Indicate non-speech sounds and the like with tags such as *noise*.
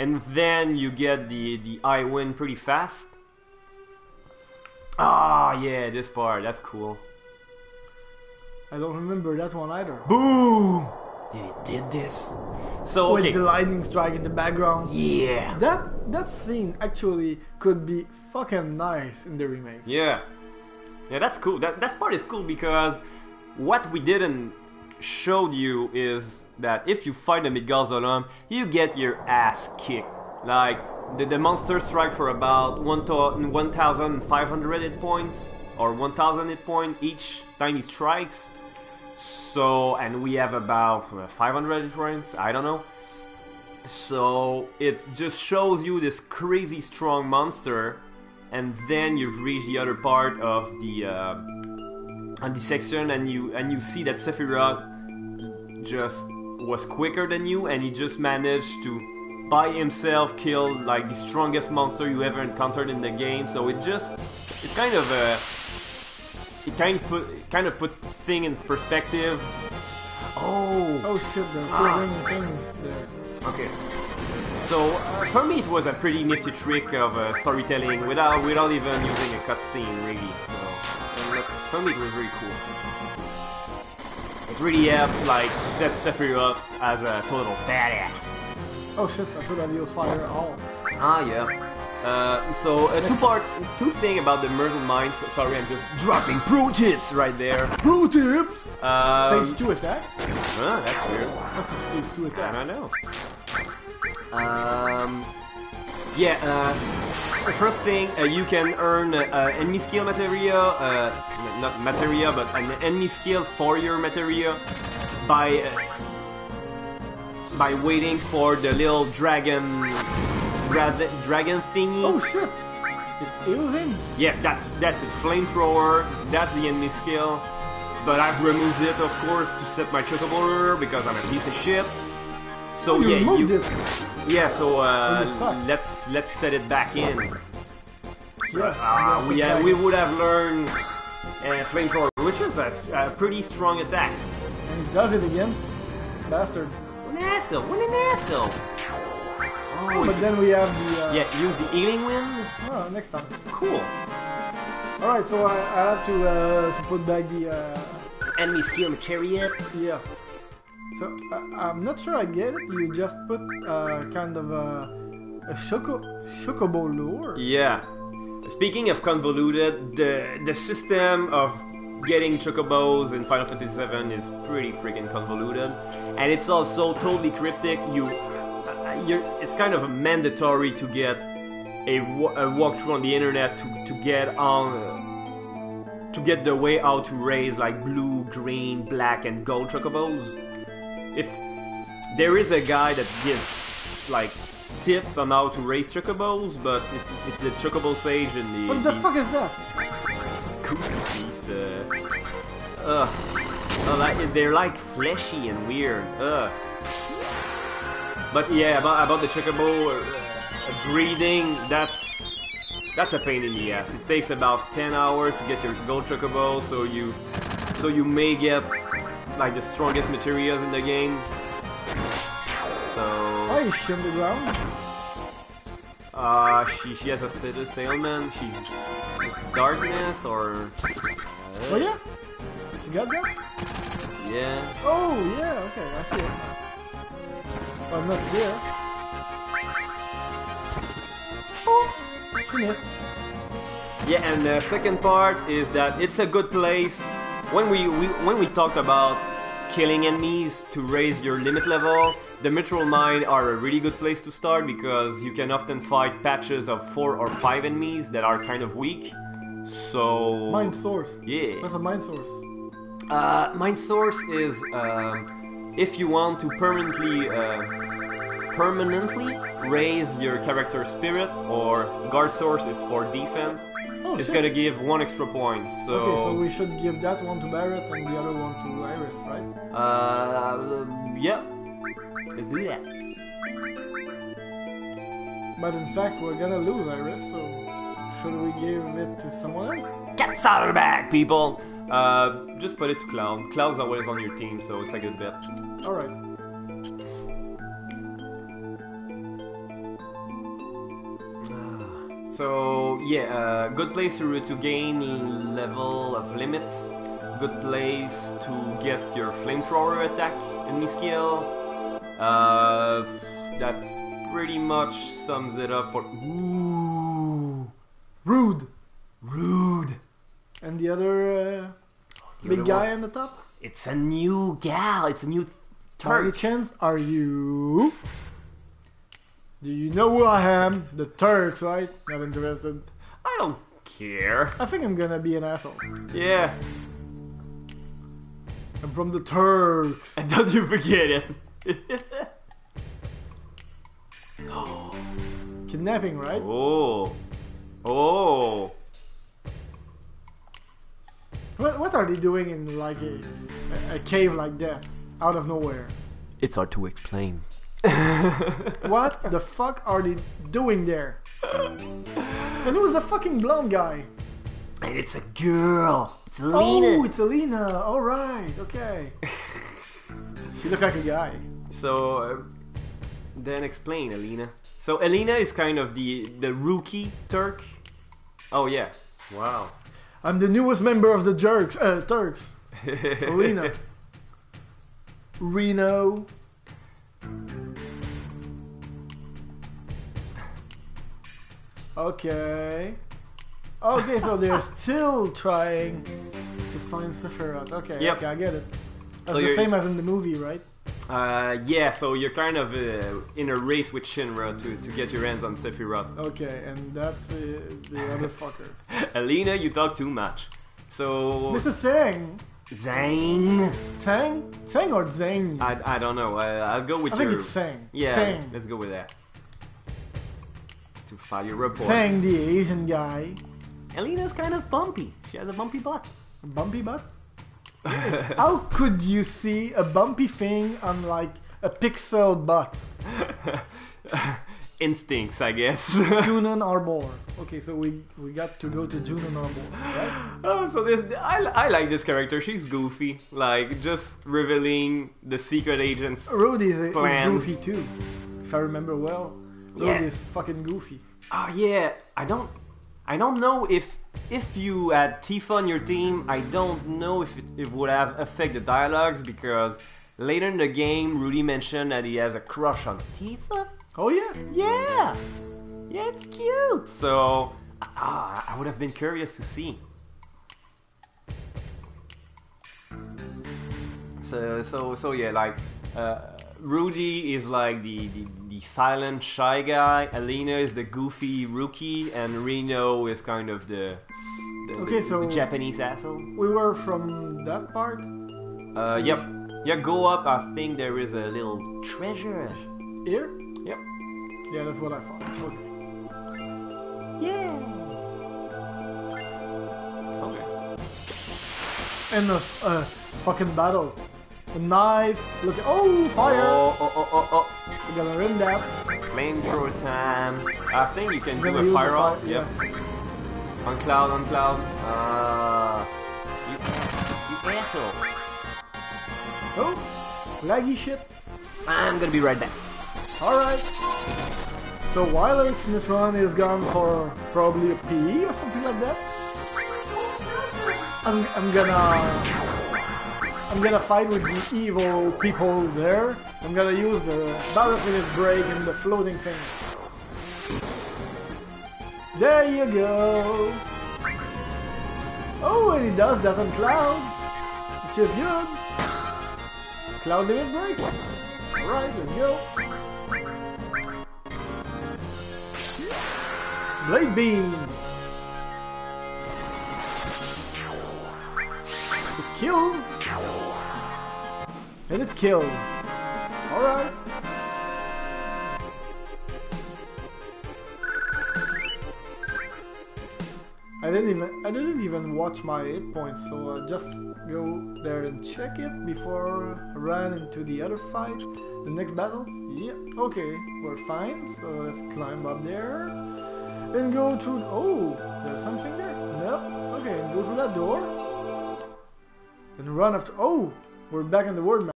and then you get the the I win pretty fast. Ah, yeah, this part that's cool. I don't remember that one either. Boom! Did it did this? So With the lightning strike in the background. yeah, That that scene actually could be fucking nice in the remake. yeah, yeah. That's cool. That that part is cool because what we didn't showed you is that if you fight the Midgard you get your ass kicked. Like the, the monsters strike for about 1,500 hit points or 1,000 hit point each time he strikes. So and we have about uh, 500 hit points. I don't know. So it just shows you this crazy strong monster, and then you've reached the other part of the uh, the section, and you and you see that Sephiroth just was quicker than you, and he just managed to by himself kill like the strongest monster you ever encountered in the game. So it just it's kind of a it kind of put kind of put thing in perspective. Oh, Oh shit, the Ah. things there. Okay. So uh, for me, it was a pretty nifty trick of uh, storytelling without without even using a cutscene, really. So for me, it was really cool. Really helped like set Sephiroth as a total badass. Oh shit, I should have used fire at all. Ah, yeah. Uh, so uh, two part, two thing about the Mythril Mines. Sorry, I'm just dropping pro tips right there. Pro tips! Um, Stage 2 attack? ah, that's weird. What's the stage 2 I attack? don't know. Um, yeah, uh, first thing, uh, you can earn uh, uh, enemy skill materia, uh, not materia, but an enemy skill for your materia by uh, by waiting for the little dragon dra- dragon thingy. Oh shit! It heals him? Yeah, that's that's it. Flamethrower, that's the enemy skill. But I've removed it, of course, to set my chocobo because I'm a piece of shit. So Oh, you yeah, you, it! yeah. So uh, let's let's set it back in. Yeah, Uh, we uh, we would have learned uh, flamethrower, which is a, a pretty strong attack. And he does it again. Bastard. What an asshole! What an asshole! Oh, But then we have the. Uh, yeah. Use the healing wind. Oh, next time. Cool. Alright, so I, I have to uh, to put back the. Uh, Enemy skill chariot. yeah. So I, I'm not sure I get it. You just put uh, kind of a, a choco, chocobo lure. Yeah. Speaking of convoluted, the the system of getting chocobos in Final Fantasy VII is pretty freaking convoluted, and it's also totally cryptic. You, uh, you're, it's kind of mandatory to get a, a walkthrough on the internet to to get on. Uh, to get the way out to raise like blue, green, black, and gold chocobos. If there is a guy that gives like tips on how to raise chocobos, but it's, it's the chocobo sage and the, What the fuck is that? cookies. Uh, ugh. Oh, like they're like fleshy and weird. Ugh. But yeah, about about the chocobo uh, breeding, that's that's a pain in the ass. It takes about 10 hours to get your gold chocobo, so you so you may get like the strongest materials in the game. So Why is she on the ground? uh she she has a status ailment. She's it's darkness or Oh yeah? You got that? yeah. Oh yeah, okay, I see it. Well, not here. Oh, she missed. Yeah, and the second part is that it's a good place. When we, we when we talked about killing enemies to raise your limit level, the Mythril Mine are a really good place to start because you can often fight patches of four or five enemies that are kind of weak. So Mine source. yeah. What's a mind source? Uh, Mind Source is um, if you want to permanently uh, permanently raise your character spirit, or Guard Source is for defense. It's shit. gonna give one extra point. So, Okay, so we should give that one to Barret and the other one to Aeris, right? uh, yeah, let's do that. But in fact, we're gonna lose Aeris, so should we give it to someone else? Get out of the bag, people. Uh, just put it to Cloud. Cloud's always on your team, so it's a good bet. Alright. So yeah, uh, good place to to gain level of limits. Good place to get your flamethrower attack enemy skill. Uh, that pretty much sums it up for. Ooh, Rude. rude. And the other uh, big guy one. on the top? It's a new gal. It's a new Turk. chance, are you? Do you know who I am? The Turks, right? Not interested. I don't care. I think I'm gonna be an asshole. Yeah, I'm from the Turks. and *laughs* don't you forget it. oh. *gasps* Kidnapping, right? oh, oh. What, what are they doing in like a, a, a cave like that? Out of nowhere. It's hard to explain. *laughs* What the fuck are they doing there? And it was the fucking blonde guy? And it's a girl. It's Oh, it's Elena. All right, okay. she looked like a guy. So uh, then explain, Elena. So Elena is kind of the the rookie Turk. Oh yeah. Wow. I'm the newest member of the Jerks. Uh, Turks. *laughs* Elena. *laughs* Reno. Okay. Okay, so they're still trying to find Sephiroth. Okay, Yep. okay, I get it. That's So the same as in the movie, right? Uh, yeah. So you're kind of uh, in a race with Shinra to, to get your hands on Sephiroth. Okay, and that's uh, the *laughs* other fucker. Elena, you talk too much. So Mrs. Zhang. Zang. Tang? Tang or Zhang? I, I, I don't know. Uh, I'll go with think your. I think it's Zhang. Yeah. Zhang. Let's go with that. To file your report. Zhang, the Asian guy. Elena's kind of bumpy. She has a bumpy butt. Bumpy butt? How could you see a bumpy thing on like a pixel butt? *laughs* Instincts, I guess. *laughs* Junon Arbor. Okay, so we we got to go to Junon Arbor, right? oh, so this I, I like this character. She's goofy, like just revealing the secret agents. Rhodey is, is goofy too, if I remember well. Yeah. is fucking goofy. Oh yeah, I don't, I don't know if if you had Tifa on your team, I don't know if it, it would have affected the dialogues because later in the game, Rudy mentioned that he has a crush on Tifa. Oh yeah, Yeah, yeah, it's cute. So ah, I would have been curious to see. So so so yeah, like uh, Rudy is like the, the the silent shy guy. Elena is the goofy rookie, and Reno is kind of the the, Okay, the- so- the Japanese asshole. we were from that part. Uh, yep. Yeah, go up. I think there is a little treasure. Here? Yep. Yeah, that's what I thought. Okay. Yeah. Okay. And a, a fucking battle. A nice look. at Oh, fire! Oh, oh, oh, oh, oh. We're gonna rim that. Flamethrower time. I think you can do a use fire fire- roll. Yep. On cloud, on cloud. Uh, you, you asshole. Oh, laggy shit. I'm gonna be right back. Alright. So Alexinatron is gone for probably a PE or something like that. I'm, I'm gonna I'm gonna fight with the evil people there. I'm gonna use the battlefield break and the floating thing. There you go. Oh, and he does that on Cloud, which is good. Cloud limit break. Alright, let's go. Blade Beam! It kills! And it kills. Alright. I didn't even I didn't even watch my hit points, so I'll just go there and check it before I run into the other fight. The next battle? Yeah, okay, we're fine. So let's climb up there and go through. Oh, there's something there. No, okay, and go through that door and run after. Oh, we're back in the world map.